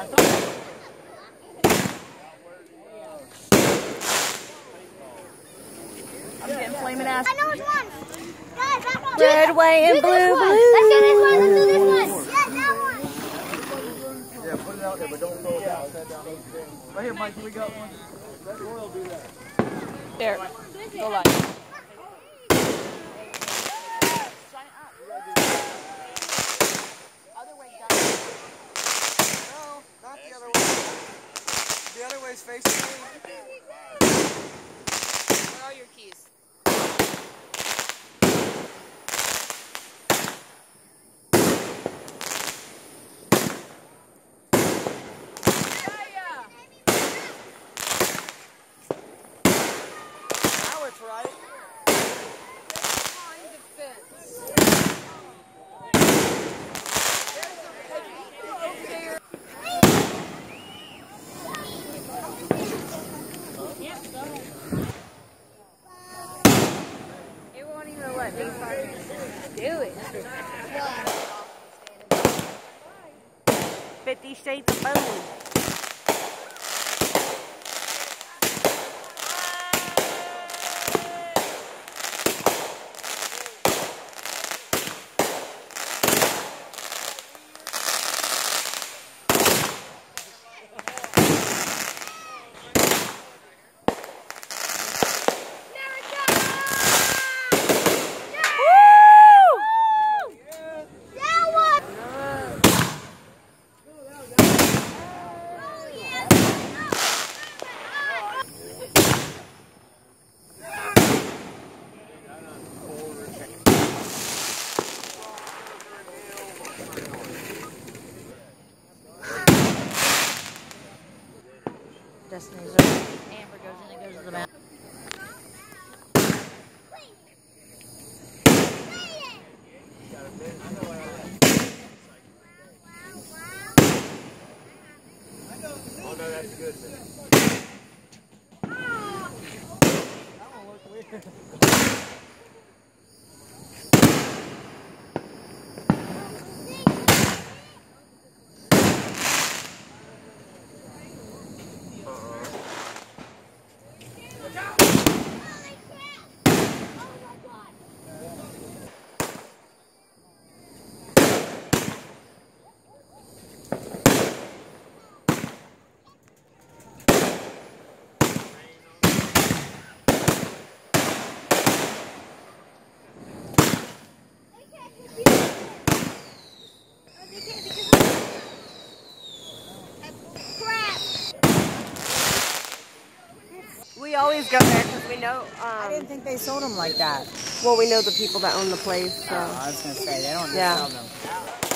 I'm getting flaming ass. I know which one. Guys, that one. Red, white, and blue, one. blue. Let's do this one. Let's do this one. Yeah, that one. Yeah, put it out there, but don't throw it out. Right here, Mike, we got one. Let Royal do that. There. Go line. No, not the other way. Other facing. Where are your keys? It's right. Do it. Fifty Shades of Blue. Destiny's over. Amber goes in and goes to the mountain. Oh, no, that's good. We always go there because we know. I Um, didn't think they sold them like that. well, we know the people that own the place. So. I was gonna say they don't Yeah. sell them.